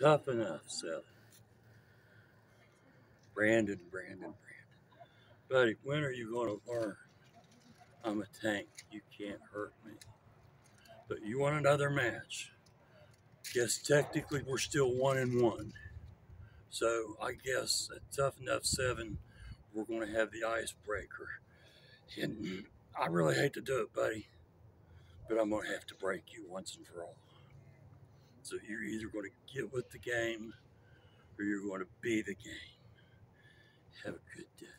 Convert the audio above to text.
Tough enough, seven. Brandon, Brandon, Brandon. Buddy, when are you going to learn? I'm a tank. You can't hurt me. But you want another match. Guess technically we're still one and one. So I guess at tough enough seven, we're going to have the icebreaker. And I really hate to do it, buddy, but I'm going to have to break you once and for all. So you're either going to get with the game or you're going to be the game. Have a good day.